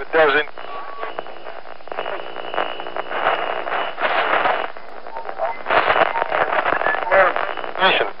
It doesn't, Nation.